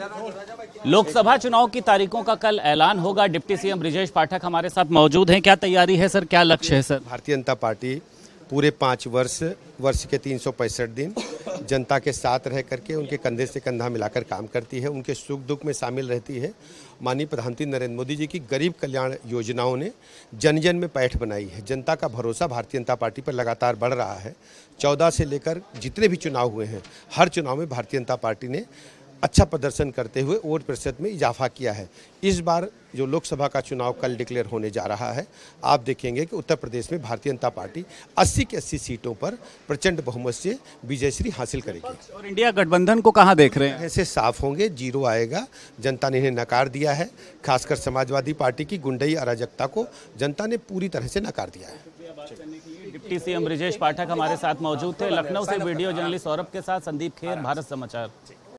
लोकसभा चुनाव की तारीखों का कल ऐलान होगा। डिप्टी सीएम ब्रिजेश पाठक हमारे साथ मौजूद हैं। क्या तैयारी है सर? क्या लक्ष्य है सर? भारतीय जनता पार्टी पूरे पाँच वर्ष वर्ष के तीन सौ पैंसठ दिन जनता के साथ रह करके उनके कंधे से कंधा मिलाकर काम करती है। उनके सुख दुख में शामिल रहती है। माननीय प्रधानमंत्री नरेंद्र मोदी जी की गरीब कल्याण योजनाओं ने जन जन में पैठ बनाई है। जनता का भरोसा भारतीय जनता पार्टी पर लगातार बढ़ रहा है। चौदह से लेकर जितने भी चुनाव हुए हैं, हर चुनाव में भारतीय जनता पार्टी ने अच्छा प्रदर्शन करते हुए वोट प्रतिशत में इजाफा किया है। इस बार जो लोकसभा का चुनाव कल डिक्लेयर होने जा रहा है आप देखेंगे कि उत्तर प्रदेश में भारतीय जनता पार्टी 80 के 80 सीटों पर प्रचंड बहुमत से विजयश्री हासिल करेगी। और इंडिया गठबंधन को कहाँ देख रहे हैं? ऐसे साफ़ होंगे ज़ीरो आएगा जनता ने इन्हें नकार दिया है। खासकर समाजवादी पार्टी की गुंडई अराजकता को जनता ने पूरी तरह से नकार दिया है। डिप्टी सीएम ब्रिजेश पाठक हमारे साथ मौजूद थे। लखनऊ से वीडियो जर्नलिस्ट सौरभ के साथ संदीप खेर भारत समाचार।